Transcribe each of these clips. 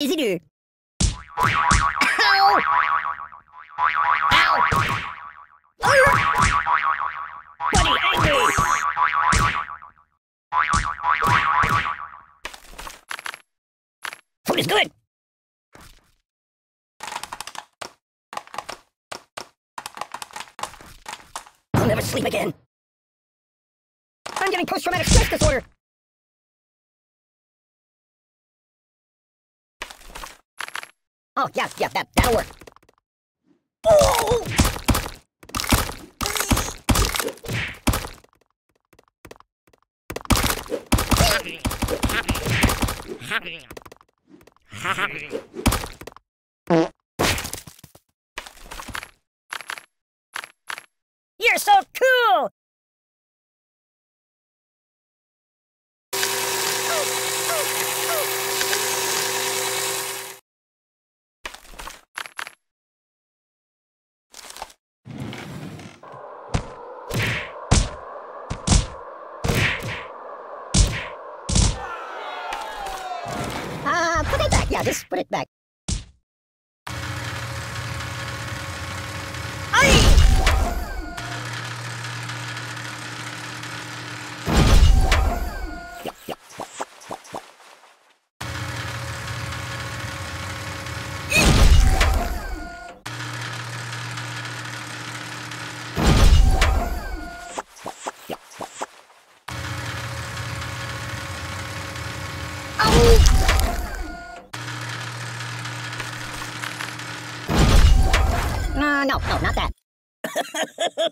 Is it you? Ow! Ow! Buddy, angry! Food is good! I'll never sleep again. I'm getting post-traumatic stress disorder. Oh, yeah, yeah, that, that'll work. Oh! You're so cool! Ah, put it back. Yeah, just put it back.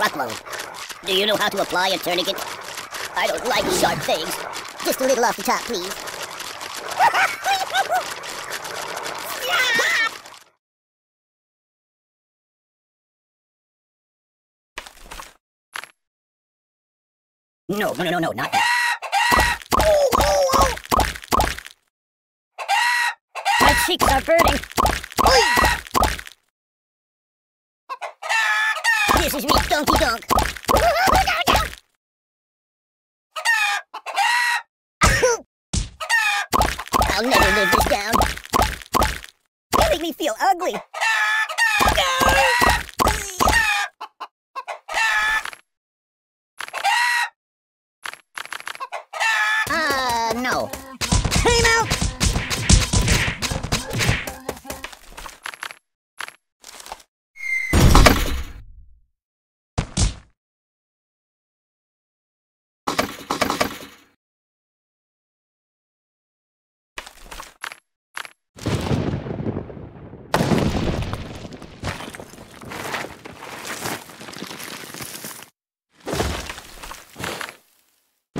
Do you know how to apply a tourniquet? I don't like sharp things. Just a little off the top, please. No, no, no, no, no, not that. My cheeks are burning. This is me, Donkey Donk. I'll never live this down. You make me feel ugly. Uh, no. Time out!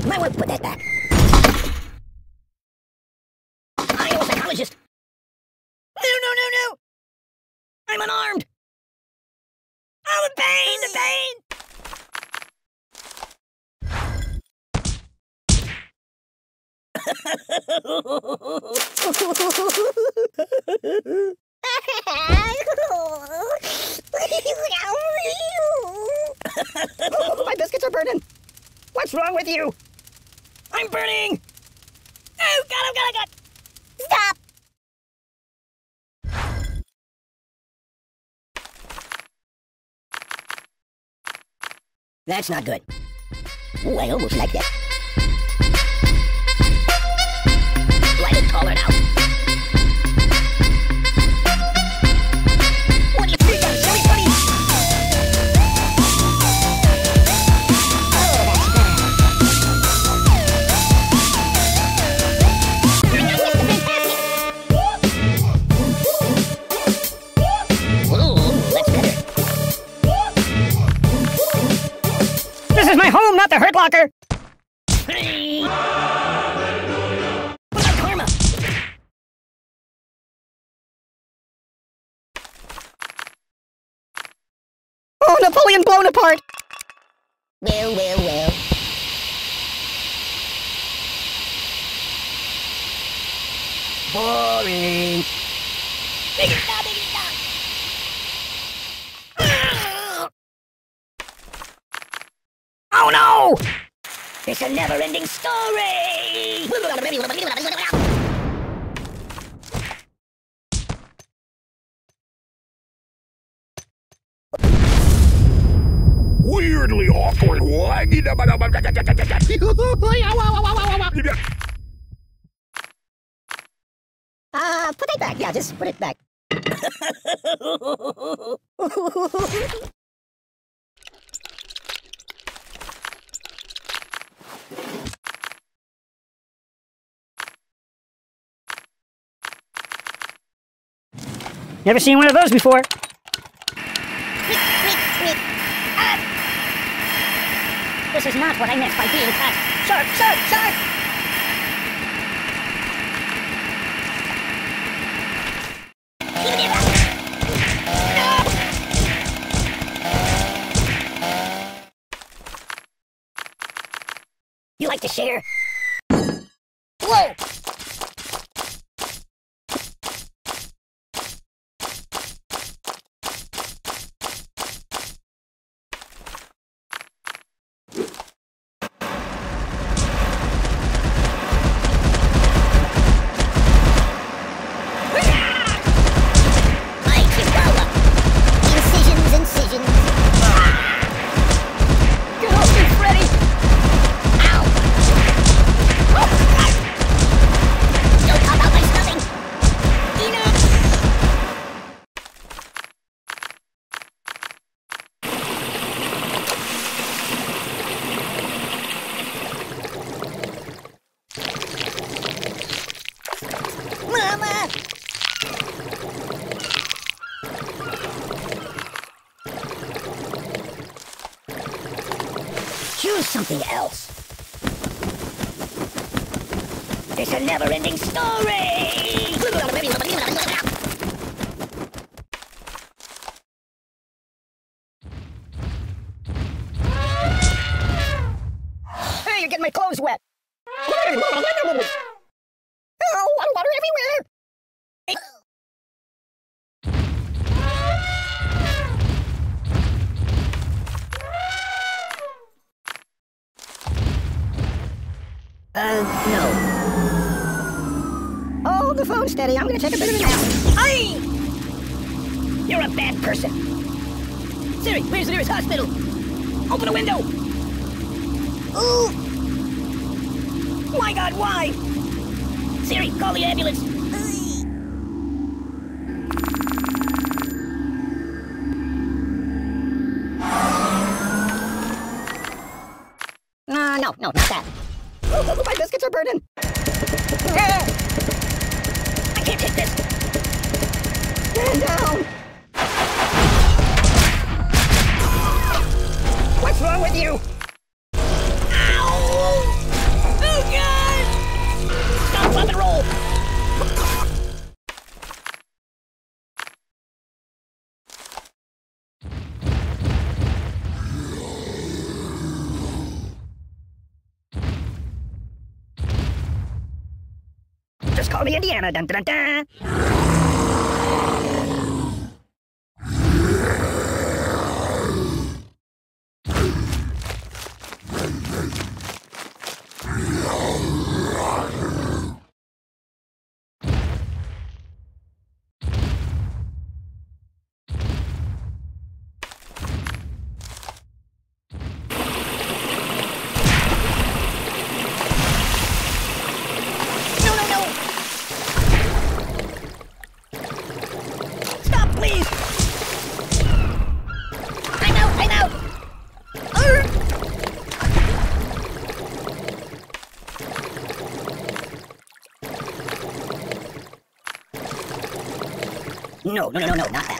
Might want to put that back. I am a psychologist. No, no, no, no! I'm unarmed! Oh, the pain, the pain! My biscuits are burning! What's wrong with you? I'm burning! Oh, God, oh, God, oh, God! Stop! That's not good. Ooh, I almost like that. Home, not the Hurt Locker! What about karma? Oh, Napoleon blown apart! Well, well, well. Boring. Big stop, big stop. Oh no! It's a never-ending story! Weirdly awkward. Uh, put it back. Yeah, just put it back. Never seen one of those before. This is not what I meant by being attacked. Shark, shark, shark! Something else. It's a never-ending story! Ooh! My god, why? Siri, call the ambulance. Uh, no, no, not that. Oh, my biscuits are burning. Dun, dun, dun, dun. No, no, no! Stop, please! I'm out, I'm out. Arr! No, no, no, no, no, not that.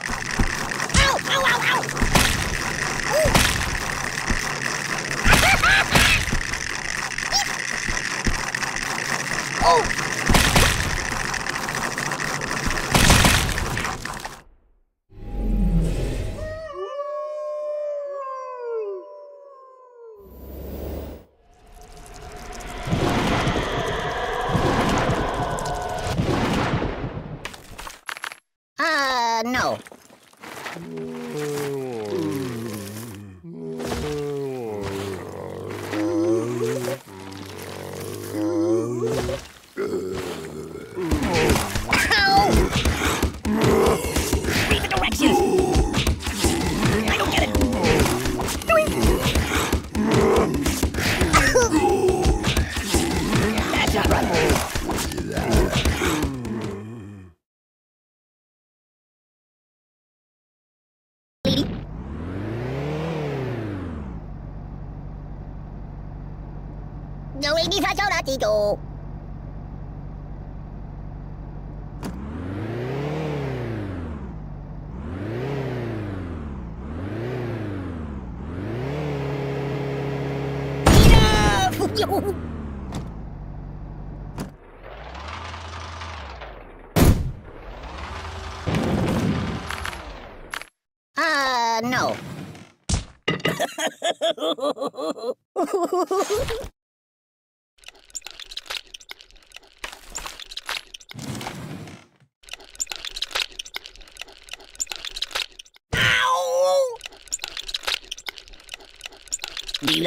Uh, no. 呢度。Uh, à, no.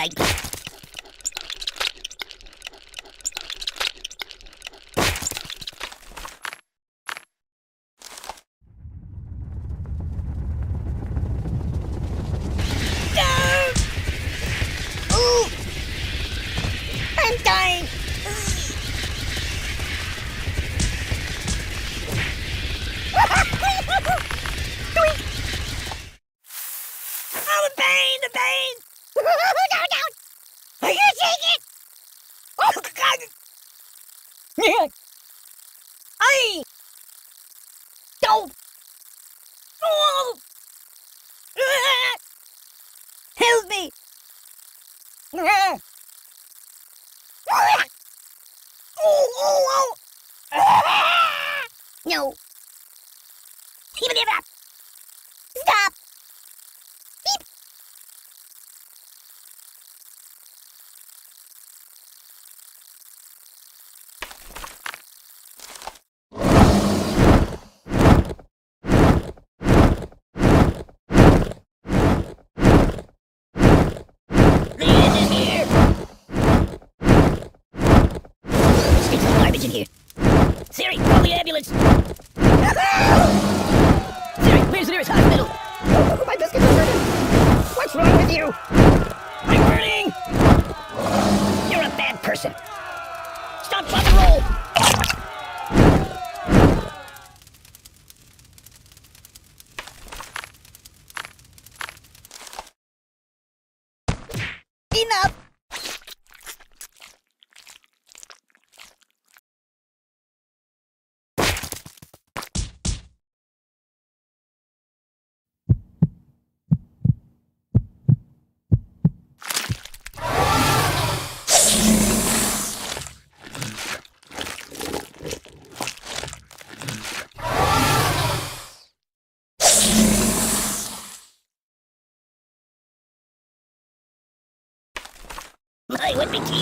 like Oh! Help me!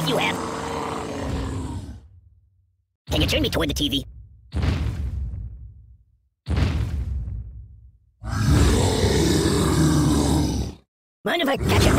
you have. Can you turn me toward the TV? Mind if I catch you?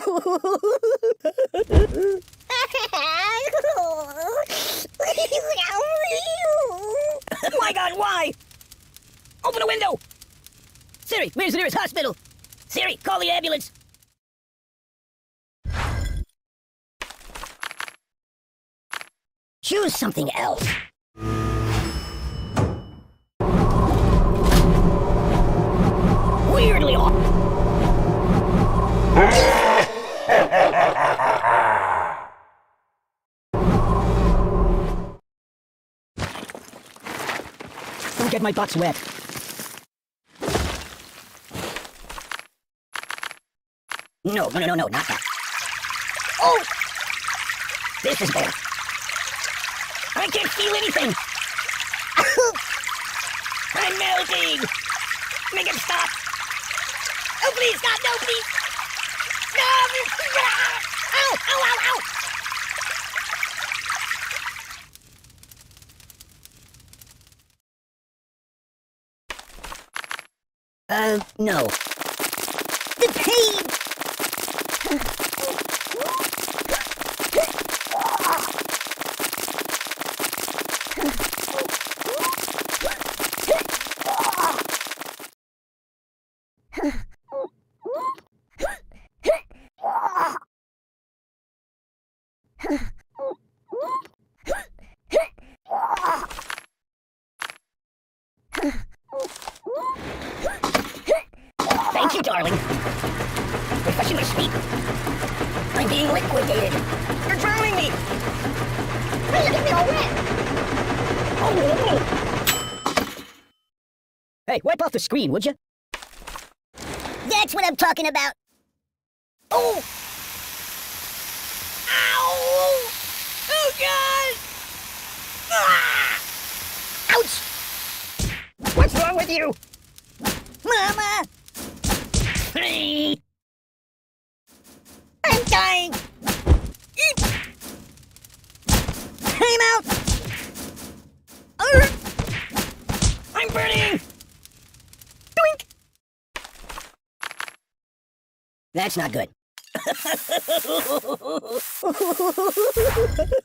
My god, why? Open a window! Siri, where's the nearest hospital? Siri, call the ambulance! Choose something else. Weirdly off. Get my butts wet. No, no, no, no, no, not that. Oh! This is better. I can't feel anything. I'm melting. Make it stop. Oh, please, stop. No, please. No. Ow, ow, ow, ow. Uh, no. The pain! Refreshing my. I'm being liquidated. You're drowning me! Hey, look at me all wet. Oh. Hey, wipe off the screen, would you? That's what I'm talking about. Oh! Ow! Oh, God! Ah! Ouch! What's wrong with you? Mama, Hey! I'm dying! I'm out! I'm burning! Doink! That's not good.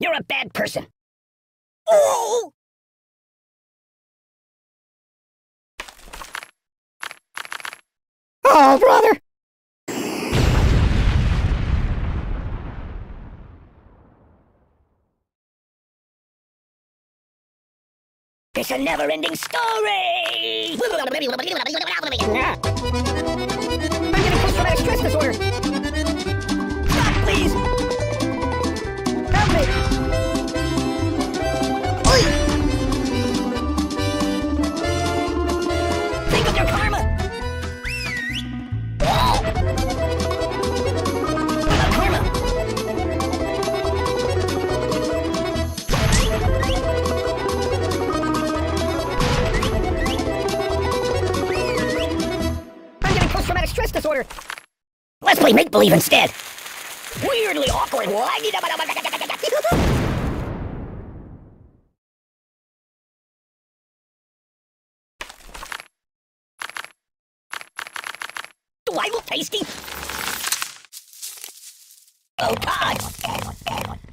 You're a bad person. Oh! Oh, brother! It's a never-ending story! I'm getting post-traumatic stress disorder! Disorder! Let's play make-believe instead! Weirdly awkward! why Do I look tasty? Oh, God!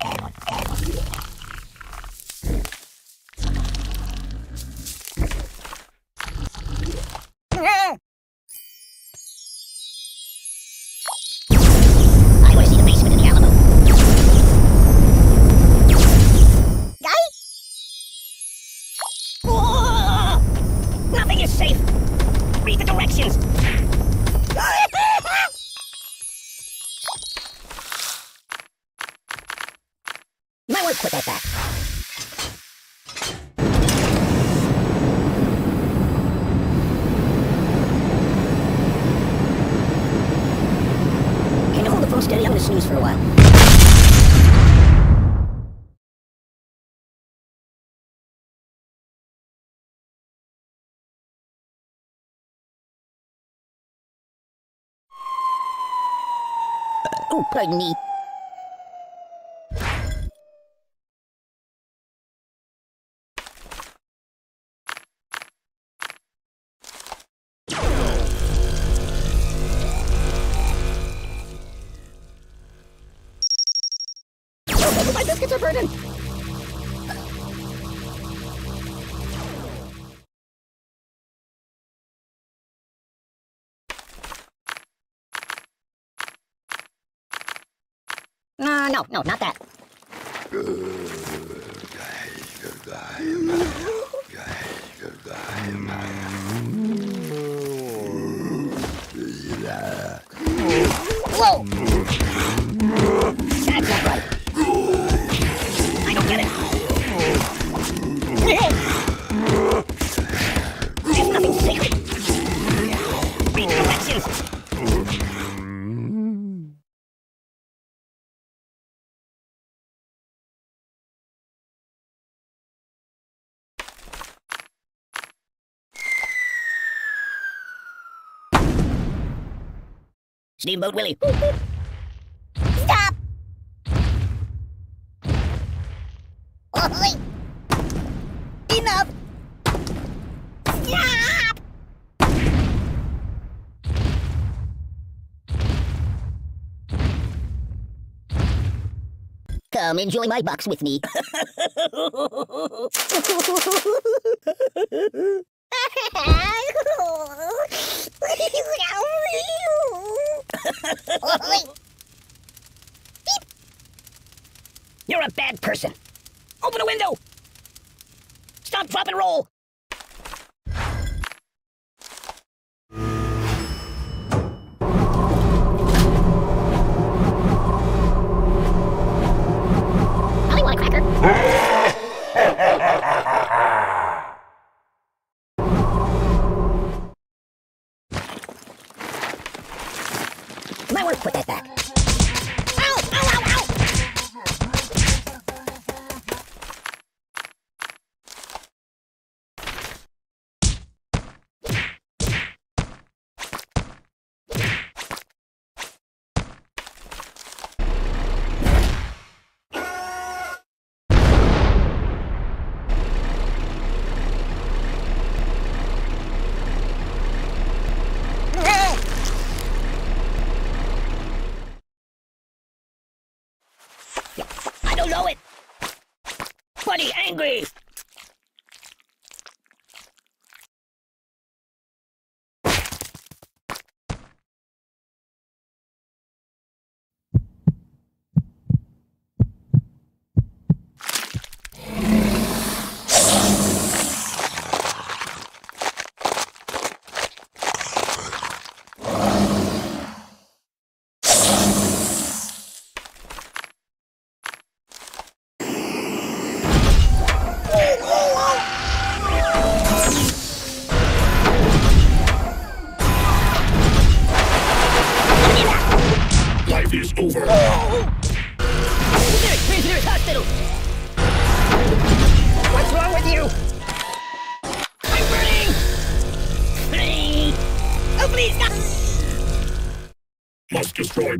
company. no, not that. Steamboat Willie. Stop! Enough! Stop! Come enjoy my box with me. You're a bad person. Open a window! Stop, drop, and roll!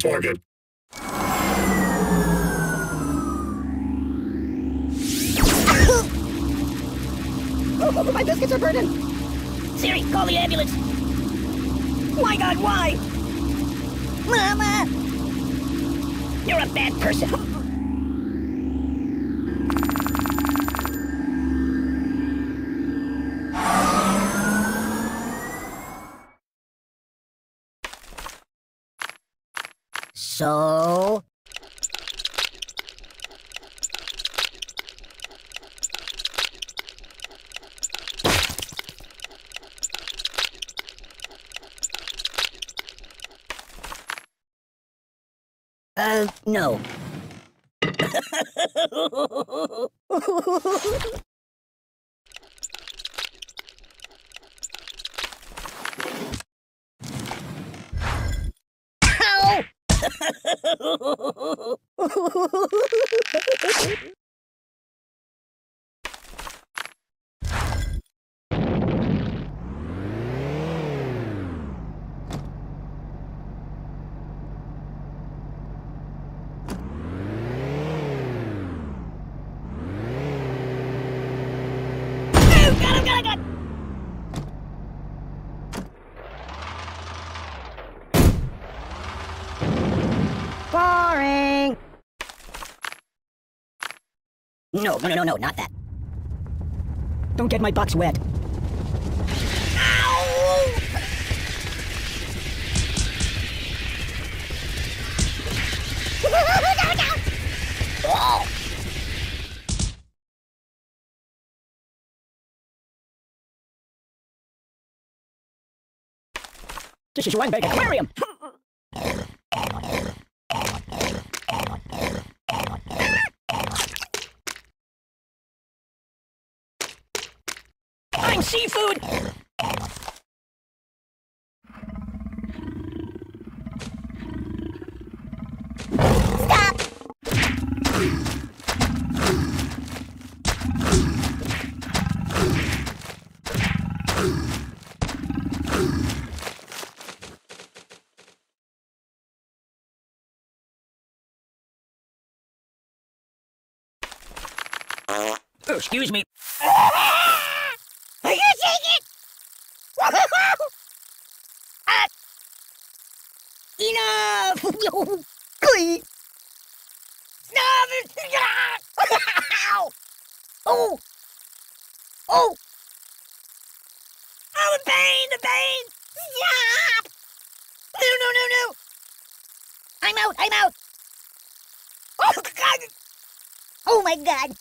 target. oh, my biscuits are burning! Siri, call the ambulance! My god, why? Mama! You're a bad person. No. No, no, no, no, no, not that. Don't get my box wet. Oh! This is one big aquarium. I'm seafood. Stop! Oh, excuse me. Are you taking it? Ah. Enough! Yo! Oh! Oh! Oh, the pain! The pain! Stop! No, no, no, no! I'm out! I'm out! Oh, God! Oh, my God!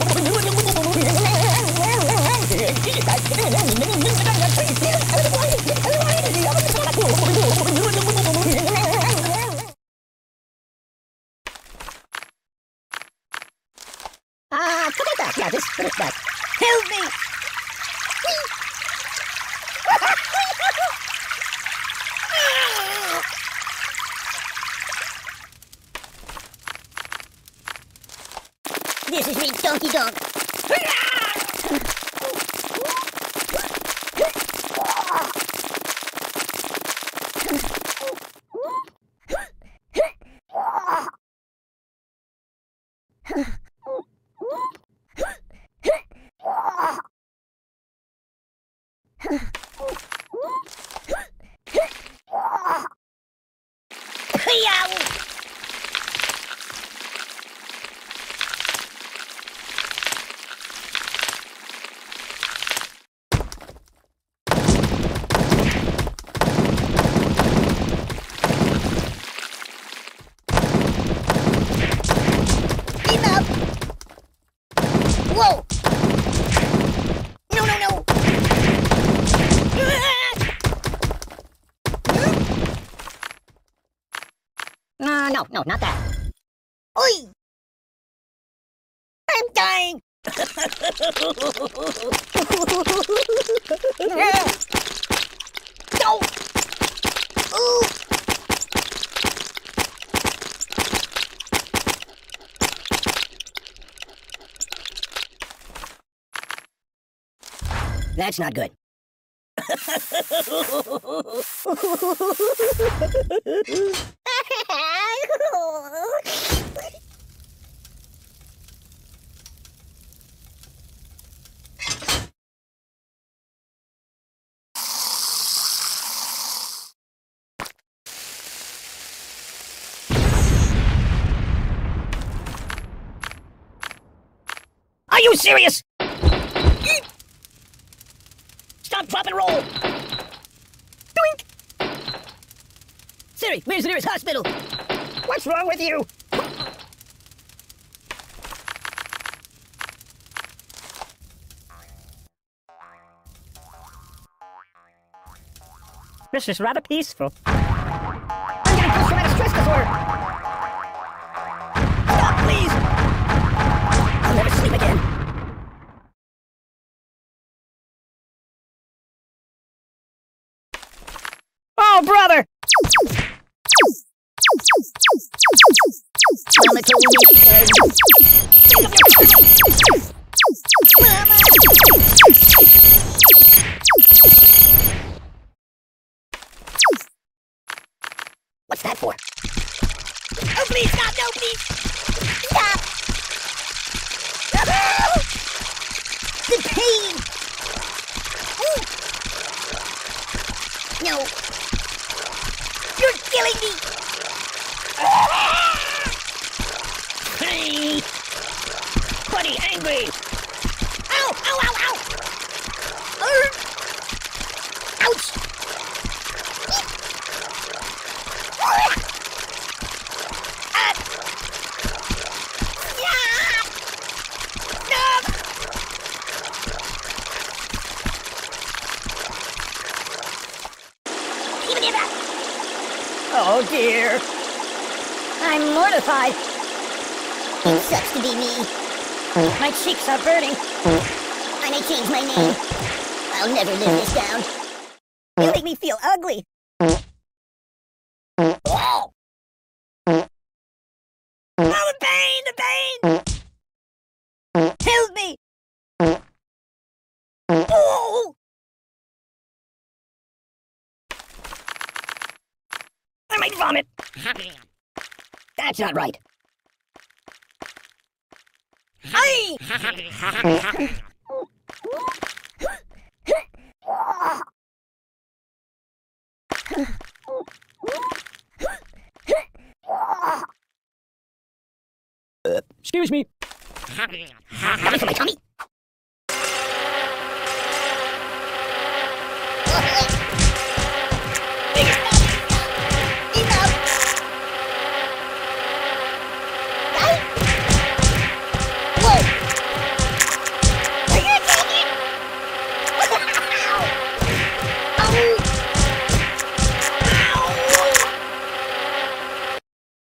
Oh, no, not that. Oi! I'm dying! no! Ooh! That's not good. you serious? Stop, drop, and roll. Doink. Siri, where's the nearest hospital? What's wrong with you? This is rather peaceful. I'm getting disorder. What's that for? Oh, please, stop! No, please! Stop! The pain! Ooh. No. You're killing me! Hey! Buddy, angry! Ow! Ow, ow, ow! Urgh. Ouch! Ah. Yeah. No. Even if I- Oh, dear. I'm mortified. It sucks to be me. Cheeks burning. I may change my name. I'll never live this down. You make me feel ugly. Oh! Oh, the pain, the pain! Help me! Oh! I might vomit. That's not right. Excuse me. For my tummy.